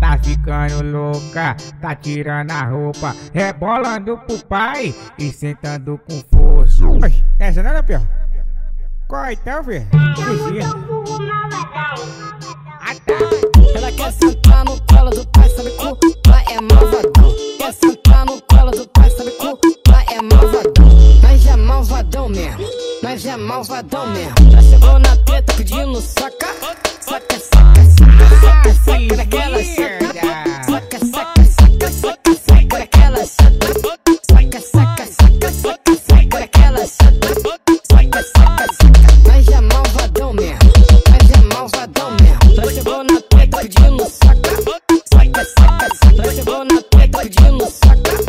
tá ficando louca, tá tirando a roupa, rebolando pro pai e sentando com força. Oi, essa não é pior. Qual então, filho? Ah, tá. Ela quer sentar no colo do pai, sabe cu? Pai é malvadão. Quer sentar no colo do pai, sabe cu? Pai é malvadão. Mas é malvadão mesmo. Mas é malvadão mesmo. Já chegou na treta pedindo. Saca, na treta pedindo saca.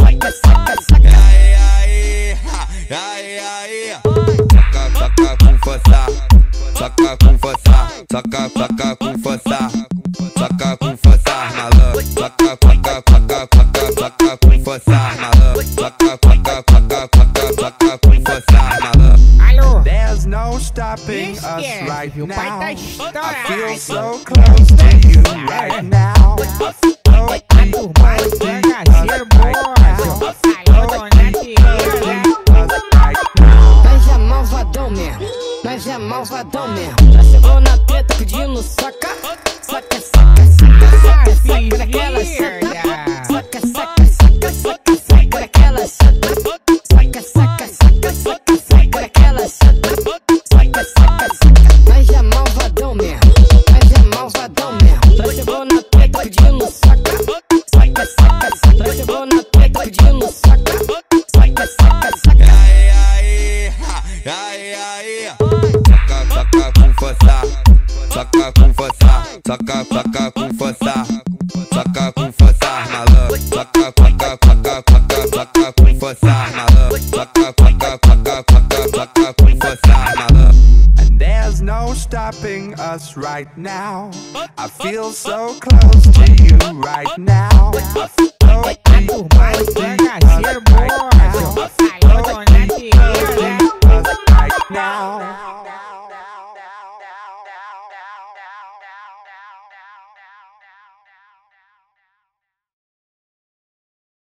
Saca, saca, saca. Aí, aí, aí, aí. Saca, saca com força. Saca com força. Saca, saca com força. Saca com força, malandro. Saca, saca, saca, saca, saca com força, malandro. Saca, saca, saca, saca, saca com força, malandro. Alô? There's no stopping us Esquece, right? O pai now. tá I feel so close to you right now. Malvadão mesmo. Já chegou na treta pedindo saca, saca, saca, saca, saca, saca daquela saca. Saca, saca, saca, saca, saca daquela saca. Saca, saca, saca, saca, saca daquela saca. Saca, saca, saca. Mas é taca com força, taca com força, taca, taca com força, taca com força, malandro, taca, taca, taca, taca, taca com força, malandro, taca, taca, taca, taca, taca com força, malandro. And there's no stopping us right now. I feel so close to you right now. I feel so close to you right now. now.